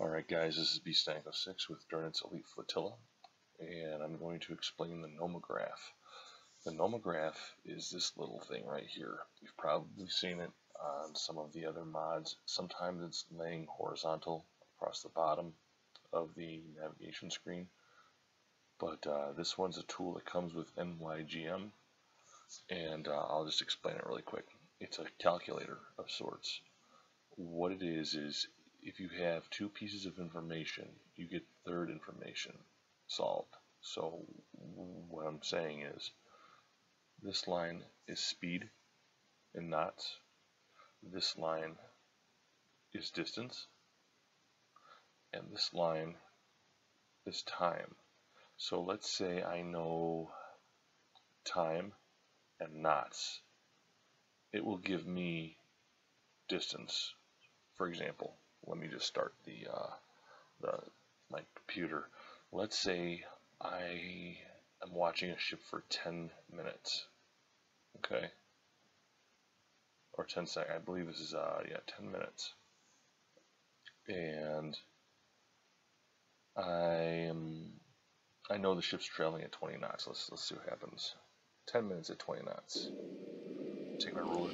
Alright guys, this is Bstanko6 with Durnet's Elite Flotilla, and I'm going to explain the nomograph. The nomograph is this little thing right here. You've probably seen it on some of the other mods. Sometimes it's laying horizontal across the bottom of the navigation screen, but uh, this one's a tool that comes with NYGM, and uh, I'll just explain it really quick. It's a calculator of sorts. What it is is if you have two pieces of information, you get third information solved. So what I'm saying is this line is speed in knots. This line is distance. And this line is time. So let's say I know time and knots. It will give me distance, for example let me just start the, uh, the my computer. Let's say I am watching a ship for 10 minutes, okay, or 10 seconds. I believe this is uh, yeah 10 minutes, and I am I know the ship's trailing at 20 knots. Let's let's see what happens. 10 minutes at 20 knots. Take my ruler.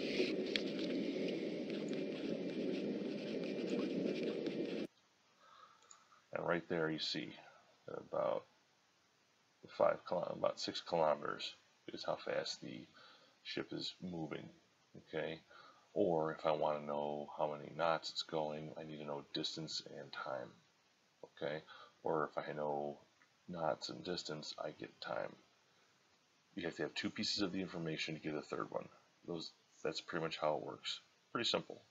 Right there you see about five about six kilometers is how fast the ship is moving okay? Or if I want to know how many knots it's going I need to know distance and time okay? Or if I know knots and distance I get time. You have to have two pieces of the information to get a third one. Those that's pretty much how it works. Pretty simple